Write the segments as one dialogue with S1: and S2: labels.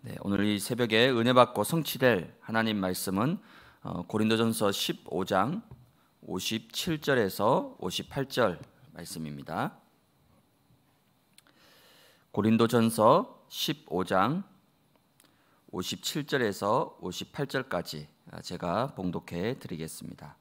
S1: 네, 오늘 이 새벽에 은혜 받고 성취될 하나님 말씀은 어, 고린도전서 15장 57절에서 58절 말씀입니다. 고린도전서 15장 57절에서 58절까지 제가 봉독해 드리겠습니다.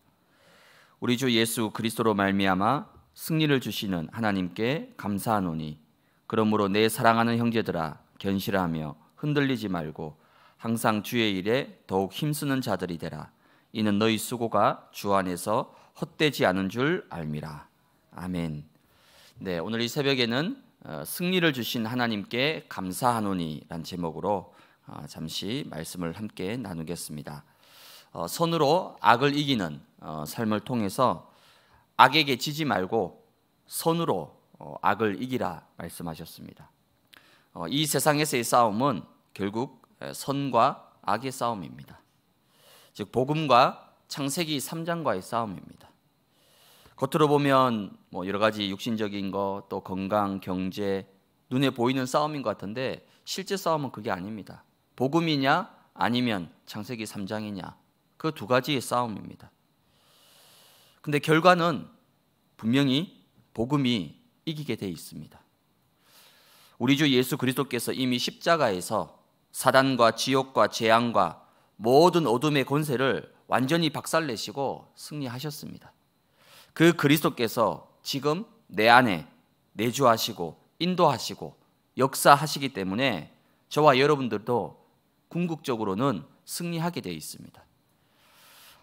S1: 우리 주 예수 그리스도로 말미암아 승리를 주시는 하나님께 감사하노니 그러므로 내 사랑하는 형제들아 견실하며 흔들리지 말고 항상 주의 일에 더욱 힘쓰는 자들이 되라. 이는 너희 수고가 주 안에서 헛되지 않은 줄 알미라. 아멘. 네, 오늘 이 새벽에는 어, 승리를 주신 하나님께 감사하노니란 제목으로 어, 잠시 말씀을 함께 나누겠습니다. 어, 선으로 악을 이기는 삶을 통해서 악에게 지지 말고 선으로 악을 이기라 말씀하셨습니다. 어, 이 세상에서의 싸움은 결국 선과 악의 싸움입니다. 즉 복음과 창세기 3장과의 싸움입니다. 겉으로 보면 뭐 여러 가지 육신적인 것, 또 건강, 경제, 눈에 보이는 싸움인 것 같은데 실제 싸움은 그게 아닙니다. 복음이냐 아니면 창세기 3장이냐 그 두 가지의 싸움입니다. 근데 결과는 분명히 복음이 이기게 돼 있습니다. 우리 주 예수 그리스도께서 이미 십자가에서 사단과 지옥과 재앙과 모든 어둠의 권세를 완전히 박살내시고 승리하셨습니다. 그 그리스도께서 지금 내 안에 내주하시고 인도하시고 역사하시기 때문에 저와 여러분들도 궁극적으로는 승리하게 되어 있습니다.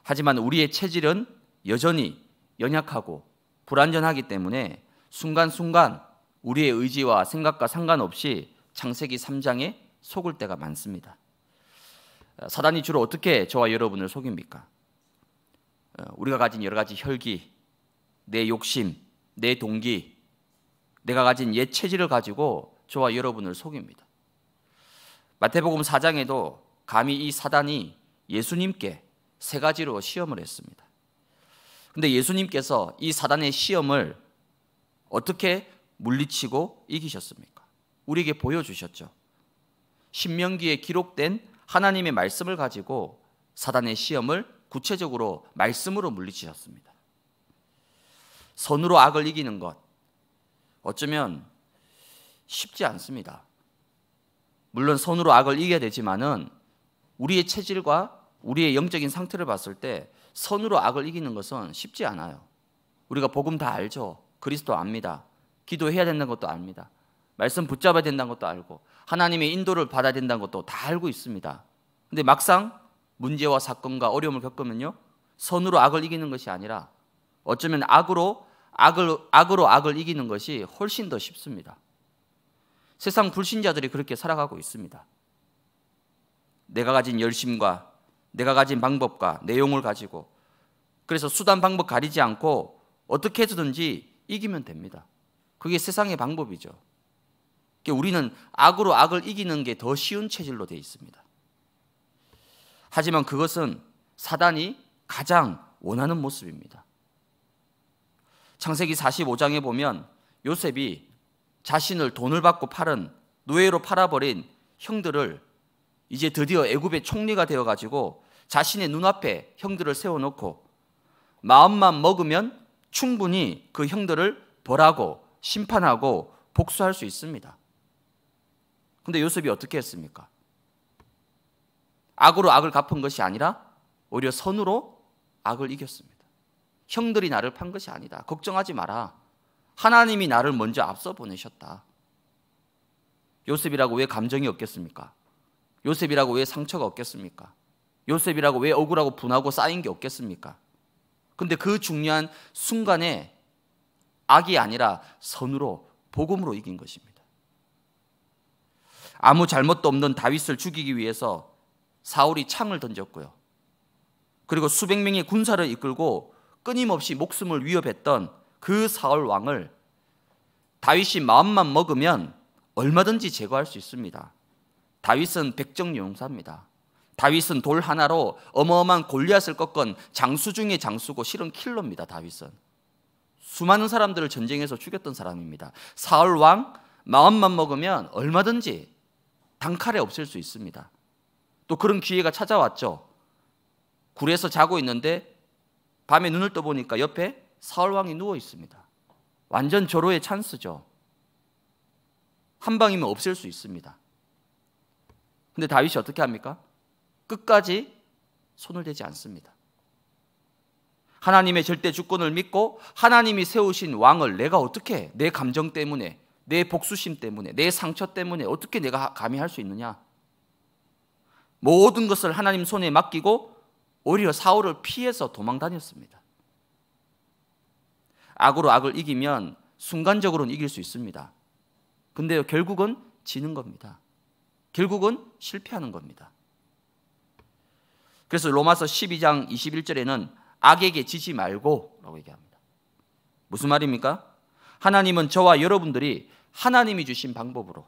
S1: 하지만 우리의 체질은 여전히 연약하고 불완전하기 때문에 순간순간 우리의 의지와 생각과 상관없이 창세기 3장에 속을 때가 많습니다. 사단이 주로 어떻게 저와 여러분을 속입니까? 어, 우리가 가진 여러 가지 혈기, 내 욕심, 내 동기, 내가 가진 옛 체질을 가지고 저와 여러분을 속입니다. 마태복음 4장에도 감히 이 사단이 예수님께 세 가지로 시험을 했습니다. 근데 예수님께서 이 사단의 시험을 어떻게 물리치고 이기셨습니까? 우리에게 보여주셨죠. 신명기에 기록된 하나님의 말씀을 가지고 사단의 시험을 구체적으로 말씀으로 물리치셨습니다. 선으로 악을 이기는 것 어쩌면 쉽지 않습니다. 물론 선으로 악을 이겨야 되지만은 우리의 체질과 우리의 영적인 상태를 봤을 때 선으로 악을 이기는 것은 쉽지 않아요. 우리가 복음 다 알죠. 그리스도 압니다. 기도해야 된다는 것도 압니다. 말씀 붙잡아야 된다는 것도 알고 하나님의 인도를 받아야 된다는 것도 다 알고 있습니다. 근데 막상 문제와 사건과 어려움을 겪으면요. 선으로 악을 이기는 것이 아니라 어쩌면 악으로 악을 악으로 악을 이기는 것이 훨씬 더 쉽습니다. 세상 불신자들이 그렇게 살아가고 있습니다. 내가 가진 열심과 내가 가진 방법과 내용을 가지고 그래서 수단 방법 가리지 않고 어떻게 해서든지 이기면 됩니다. 그게 세상의 방법이죠. 우리는 악으로 악을 이기는 게 더 쉬운 체질로 되어 있습니다. 하지만 그것은 사단이 가장 원하는 모습입니다. 창세기 45장에 보면 요셉이 자신을 돈을 받고 팔은 노예로 팔아버린 형들을 이제 드디어 애굽의 총리가 되어 가지고 자신의 눈앞에 형들을 세워놓고 마음만 먹으면 충분히 그 형들을 벌하고 심판하고 복수할 수 있습니다. 근데 요셉이 어떻게 했습니까? 악으로 악을 갚은 것이 아니라 오히려 선으로 악을 이겼습니다. 형들이 나를 판 것이 아니다. 걱정하지 마라. 하나님이 나를 먼저 앞서 보내셨다. 요셉이라고 왜 감정이 없겠습니까? 요셉이라고 왜 상처가 없겠습니까? 요셉이라고 왜 억울하고 분하고 쌓인 게 없겠습니까? 근데 그 중요한 순간에 악이 아니라 선으로 복음으로 이긴 것입니다. 아무 잘못도 없는 다윗을 죽이기 위해서 사울이 창을 던졌고요. 그리고 수백 명의 군사를 이끌고 끊임없이 목숨을 위협했던 그 사울 왕을 다윗이 마음만 먹으면 얼마든지 제거할 수 있습니다. 다윗은 백정용사입니다. 다윗은 돌 하나로 어마어마한 골리앗을 꺾은 장수 중의 장수고 실은 킬러입니다. 다윗은 수많은 사람들을 전쟁에서 죽였던 사람입니다. 사울 왕 마음만 먹으면 얼마든지 단칼에 없앨 수 있습니다. 또 그런 기회가 찾아왔죠. 굴에서 자고 있는데 밤에 눈을 떠보니까 옆에 사울 왕이 누워 있습니다. 완전 절호의 찬스죠. 한 방이면 없앨 수 있습니다. 근데 다윗이 어떻게 합니까? 끝까지 손을 대지 않습니다. 하나님의 절대 주권을 믿고 하나님이 세우신 왕을 내가 어떻게 내 감정 때문에 내 복수심 때문에 내 상처 때문에 어떻게 내가 감히 할 수 있느냐? 모든 것을 하나님 손에 맡기고 오히려 사울을 피해서 도망 다녔습니다. 악으로 악을 이기면 순간적으로는 이길 수 있습니다. 근데 결국은 지는 겁니다. 결국은 실패하는 겁니다. 그래서 로마서 12장 21절에는 악에게 지지 말고 라고 얘기합니다. 무슨 말입니까? 하나님은 저와 여러분들이 하나님이 주신 방법으로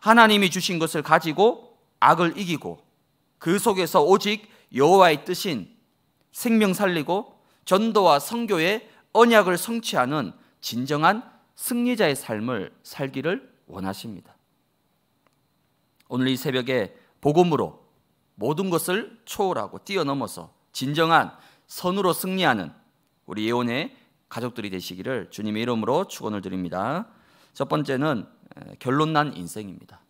S1: 하나님이 주신 것을 가지고 악을 이기고 그 속에서 오직 여호와의 뜻인 생명 살리고 전도와 성교의 언약을 성취하는 진정한 승리자의 삶을 살기를 원하십니다. 오늘 이 새벽에 복음으로 모든 것을 초월하고 뛰어넘어서 진정한 선으로 승리하는 우리 예원의 가족들이 되시기를 주님의 이름으로 축원을 드립니다. 첫 번째는 결론난 인생입니다.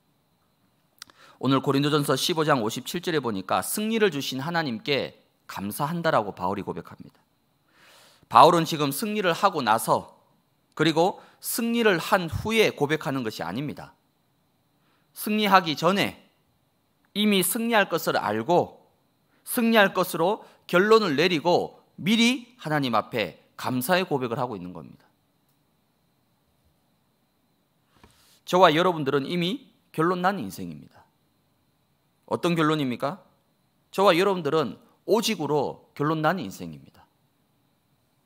S1: 오늘 고린도전서 15장 57절에 보니까 승리를 주신 하나님께 감사한다라고 바울이 고백합니다. 바울은 지금 승리를 하고 나서 그리고 승리를 한 후에 고백하는 것이 아닙니다. 승리하기 전에 이미 승리할 것을 알고 승리할 것으로 결론을 내리고 미리 하나님 앞에 감사의 고백을 하고 있는 겁니다. 저와 여러분들은 이미 결론 난 인생입니다. 어떤 결론입니까? 저와 여러분들은 오직으로 결론 난 인생입니다.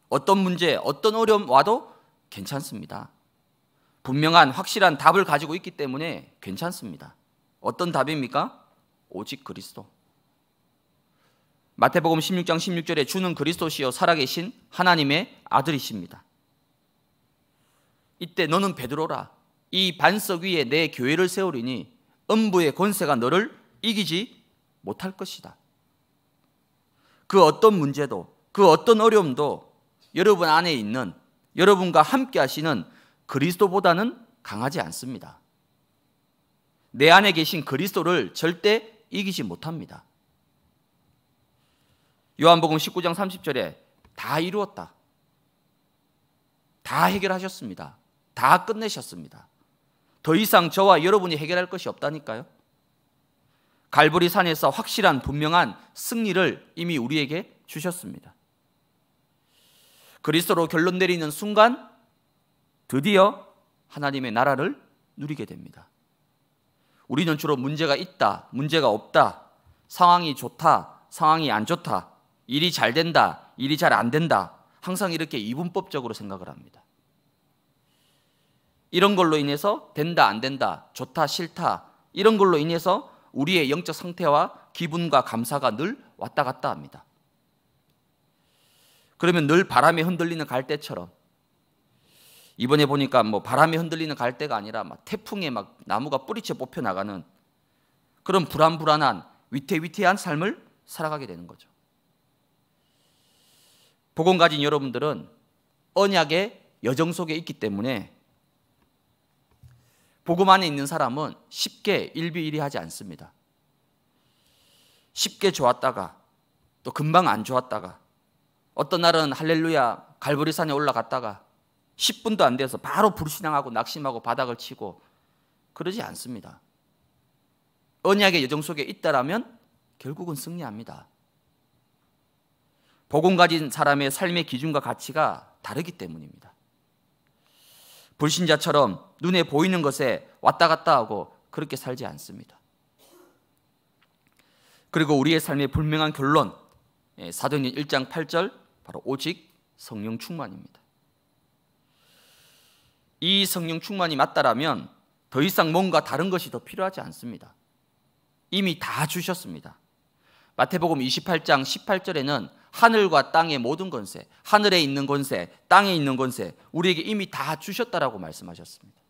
S1: 어떤 문제, 어떤 어려움 와도 괜찮습니다. 분명한 확실한 답을 가지고 있기 때문에 괜찮습니다. 어떤 답입니까? 오직 그리스도. 마태복음 16장 16절에 주는 그리스도시요 살아계신 하나님의 아들이십니다. 이때 너는 베드로라. 이 반석 위에 내 교회를 세우리니 음부의 권세가 너를 이기지 못할 것이다. 그 어떤 문제도 그 어떤 어려움도 여러분 안에 있는 여러분과 함께 하시는 그리스도보다는 강하지 않습니다. 내 안에 계신 그리스도를 절대 이기지 못합니다. 요한복음 19장 30절에 다 이루었다. 다 해결하셨습니다. 다 끝내셨습니다. 더 이상 저와 여러분이 해결할 것이 없다니까요. 갈보리 산에서 확실한 분명한 승리를 이미 우리에게 주셨습니다. 그리스도로 결론 내리는 순간 드디어 하나님의 나라를 누리게 됩니다. 우리는 주로 문제가 있다, 문제가 없다, 상황이 좋다, 상황이 안 좋다, 일이 잘 된다, 일이 잘 안 된다, 항상 이렇게 이분법적으로 생각을 합니다. 이런 걸로 인해서 된다, 안 된다, 좋다, 싫다, 이런 걸로 인해서 우리의 영적 상태와 기분과 감사가 늘 왔다 갔다 합니다. 그러면 늘 바람에 흔들리는 갈대처럼 이번에 보니까 뭐 바람에 흔들리는 갈대가 아니라 막 태풍에 막 나무가 뿌리채 뽑혀 나가는 그런 불안불안한 위태위태한 삶을 살아가게 되는 거죠. 복음 가진 여러분들은 언약의 여정 속에 있기 때문에 복음 안에 있는 사람은 쉽게 일비일비하지 않습니다. 쉽게 좋았다가 또 금방 안 좋았다가 어떤 날은 할렐루야 갈보리산에 올라갔다가 10분도 안 돼서 바로 불신앙하고 낙심하고 바닥을 치고 그러지 않습니다. 언약의 여정 속에 있다라면 결국은 승리합니다. 복음 가진 사람의 삶의 기준과 가치가 다르기 때문입니다. 불신자처럼 눈에 보이는 것에 왔다 갔다 하고 그렇게 살지 않습니다. 그리고 우리의 삶의 불명한 결론 예, 사도행전 1장 8절 바로 오직 성령 충만입니다. 이 성령 충만이 맞다라면 더 이상 뭔가 다른 것이 더 필요하지 않습니다. 이미 다 주셨습니다. 마태복음 28장 18절에는 하늘과 땅의 모든 권세, 하늘에 있는 권세, 땅에 있는 권세, 우리에게 이미 다 주셨다라고 말씀하셨습니다.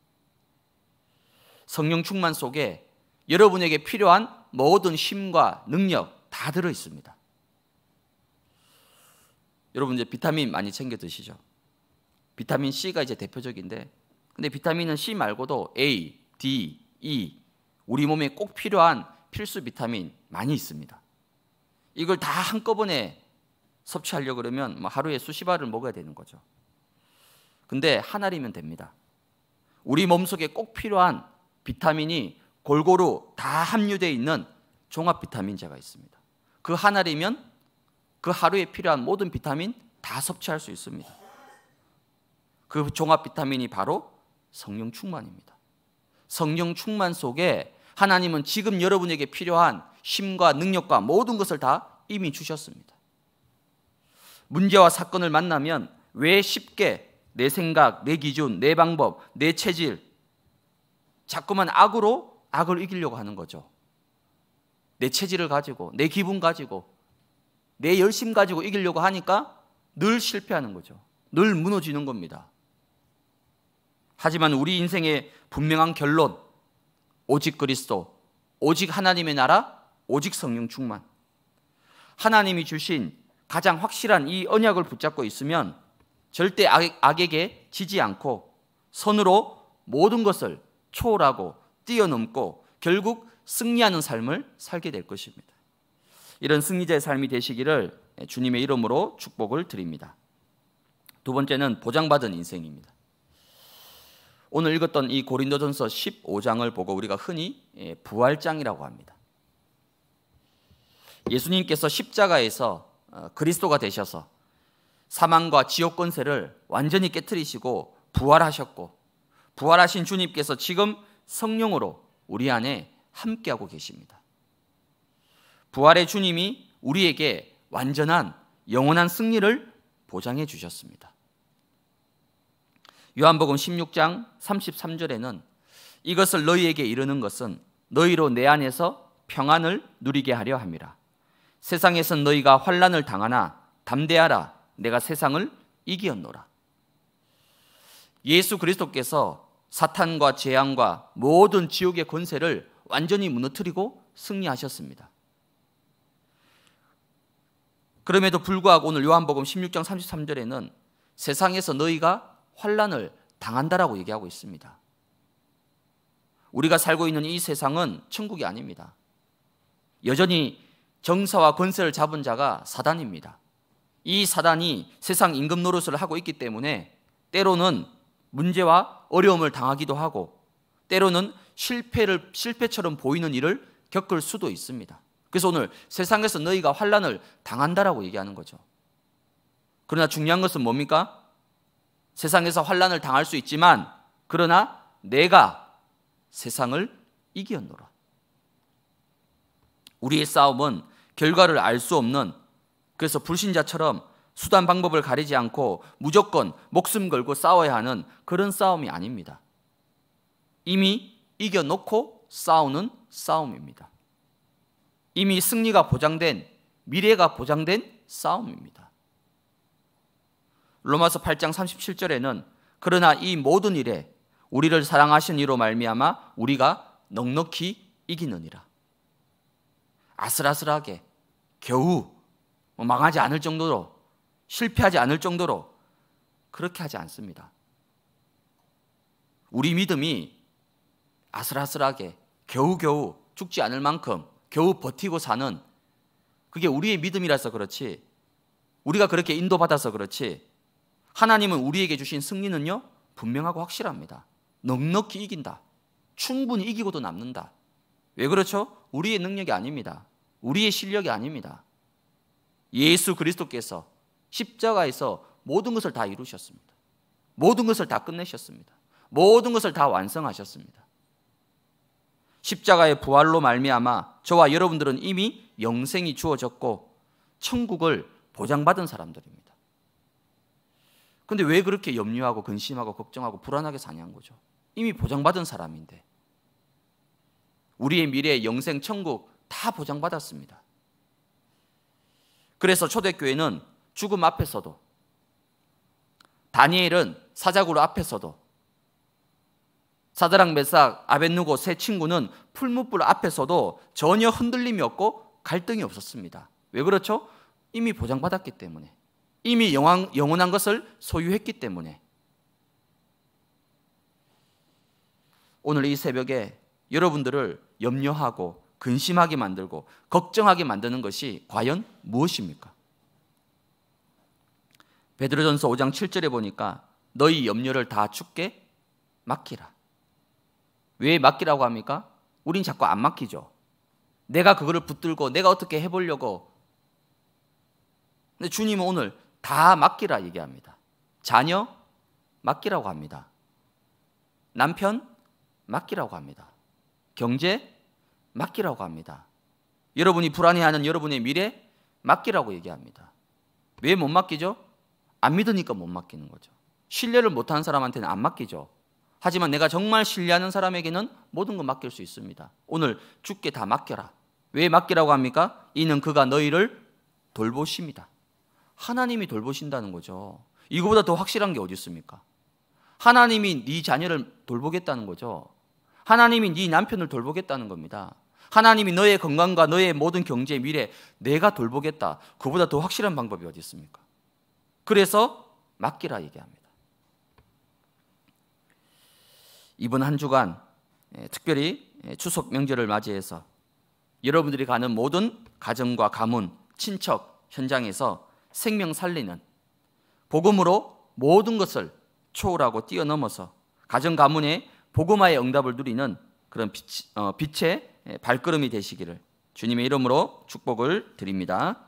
S1: 성령 충만 속에 여러분에게 필요한 모든 힘과 능력 다 들어 있습니다. 여러분 이제 비타민 많이 챙겨 드시죠? 비타민 C가 이제 대표적인데 근데 비타민은 C 말고도 A, D, E 우리 몸에 꼭 필요한 필수 비타민 많이 있습니다. 이걸 다 한꺼번에 섭취하려 그러면 뭐 하루에 수십 알을 먹어야 되는 거죠. 근데 한 알이면 됩니다. 우리 몸속에 꼭 필요한 비타민이 골고루 다 함유되어 있는 종합 비타민제가 있습니다. 그 한 알이면 그 하루에 필요한 모든 비타민 다 섭취할 수 있습니다. 그 종합 비타민이 바로 성령 충만입니다. 성령 충만 속에 하나님은 지금 여러분에게 필요한 힘과 능력과 모든 것을 다 이미 주셨습니다. 문제와 사건을 만나면 왜 쉽게 내 생각, 내 기준, 내 방법, 내 체질 자꾸만 악으로 악을 이기려고 하는 거죠. 내 체질을 가지고 내 기분 가지고 내 열심 가지고 이기려고 하니까 늘 실패하는 거죠. 늘 무너지는 겁니다. 하지만 우리 인생의 분명한 결론 오직 그리스도, 오직 하나님의 나라, 오직 성령 충만. 하나님이 주신 가장 확실한 이 언약을 붙잡고 있으면 절대 악, 에게 지지 않고 선으로 모든 것을 초월하고 뛰어넘고 결국 승리하는 삶을 살게 될 것입니다. 이런 승리자의 삶이 되시기를 주님의 이름으로 축복을 드립니다. 두 번째는 보장받은 인생입니다. 오늘 읽었던 이 고린도전서 15장을 보고 우리가 흔히 예, 부활장이라고 합니다. 예수님께서 십자가에서 어, 그리스도가 되셔서 사망과 지옥 권세를 완전히 깨뜨리시고 부활하셨고 부활하신 주님께서 지금 성령으로 우리 안에 함께하고 계십니다. 부활의 주님이 우리에게 완전한 영원한 승리를 보장해 주셨습니다. 요한복음 16장 33절에는 이것을 너희에게 이르는 것은 너희로 내 안에서 평안을 누리게 하려 함이라. 세상에선 너희가 환란을 당하나 담대하라 내가 세상을 이기었노라. 예수 그리스도께서 사탄과 재앙과 모든 지옥의 권세를 완전히 무너뜨리고 승리하셨습니다. 그럼에도 불구하고 오늘 요한복음 16장 33절에는 세상에서 너희가 환란을 당한다라고 얘기하고 있습니다. 우리가 살고 있는 이 세상은 천국이 아닙니다. 여전히 정사와 권세를 잡은 자가 사단입니다. 이 사단이 세상 임금 노릇을 하고 있기 때문에 때로는 문제와 어려움을 당하기도 하고 때로는 실패를 실패처럼 보이는 일을 겪을 수도 있습니다. 그래서 오늘 세상에서 너희가 환란을 당한다라고 얘기하는 거죠. 그러나 중요한 것은 뭡니까? 세상에서 환란을 당할 수 있지만 그러나 내가 세상을 이기었노라. 우리의 싸움은 결과를 알 수 없는 그래서 불신자처럼 수단 방법을 가리지 않고 무조건 목숨 걸고 싸워야 하는 그런 싸움이 아닙니다. 이미 이겨놓고 싸우는 싸움입니다. 이미 승리가 보장된 미래가 보장된 싸움입니다. 로마서 8장 37절에는 그러나 이 모든 일에 우리를 사랑하신 이로 말미암아 우리가 넉넉히 이기느니라. 아슬아슬하게 겨우 뭐 망하지 않을 정도로 실패하지 않을 정도로 그렇게 하지 않습니다. 우리 믿음이 아슬아슬하게 겨우겨우 죽지 않을 만큼 겨우 버티고 사는 그게 우리의 믿음이라서 그렇지 우리가 그렇게 인도받아서 그렇지 하나님은 우리에게 주신 승리는요 분명하고 확실합니다. 넉넉히 이긴다. 충분히 이기고도 남는다. 왜 그렇죠? 우리의 능력이 아닙니다. 우리의 실력이 아닙니다. 예수 그리스도께서 십자가에서 모든 것을 다 이루셨습니다. 모든 것을 다 끝내셨습니다. 모든 것을 다 완성하셨습니다. 십자가의 부활로 말미암아 저와 여러분들은 이미 영생이 주어졌고 천국을 보장받은 사람들입니다. 근데 왜 그렇게 염려하고 근심하고 걱정하고 불안하게 사냐는 거죠. 이미 보장받은 사람인데. 우리의 미래 영생 천국 다 보장받았습니다. 그래서 초대교회는 죽음 앞에서도 다니엘은 사자굴 앞에서도 사드랑 메삭 아벤누고 세 친구는 풀무불 앞에서도 전혀 흔들림이 없고 갈등이 없었습니다. 왜 그렇죠? 이미 보장받았기 때문에. 이미 영원, 영원한 것을 소유했기 때문에. 오늘 이 새벽에 여러분들을 염려하고 근심하게 만들고 걱정하게 만드는 것이 과연 무엇입니까? 베드로전서 5장 7절에 보니까 너희 염려를 다 죽게 맡기라. 왜 맡기라고 합니까? 우린 자꾸 안 맡기죠. 내가 그거를 붙들고 내가 어떻게 해보려고. 근데 주님은 오늘 다 맡기라 얘기합니다. 자녀 맡기라고 합니다. 남편 맡기라고 합니다. 경제 맡기라고 합니다. 여러분이 불안해하는 여러분의 미래 맡기라고 얘기합니다. 왜 못 맡기죠? 안 믿으니까 못 맡기는 거죠. 신뢰를 못하는 사람한테는 안 맡기죠. 하지만 내가 정말 신뢰하는 사람에게는 모든 걸 맡길 수 있습니다. 오늘 죽게 다 맡겨라. 왜 맡기라고 합니까? 이는 그가 너희를 돌보십니다. 하나님이 돌보신다는 거죠. 이거보다 더 확실한 게 어디 있습니까? 하나님이 네 자녀를 돌보겠다는 거죠. 하나님이 네 남편을 돌보겠다는 겁니다. 하나님이 너의 건강과 너의 모든 경제 미래 내가 돌보겠다. 그보다 더 확실한 방법이 어디 있습니까? 그래서 맡기라 얘기합니다. 이번 한 주간 예, 특별히 예, 추석 명절을 맞이해서 여러분들이 가는 모든 가정과 가문, 친척 현장에서 생명 살리는 복음으로 모든 것을 초월하고 뛰어넘어서 가정 가문의 복음화의 응답을 누리는 그런 빛, 어, 빛의 발걸음이 되시기를 주님의 이름으로 축복을 드립니다.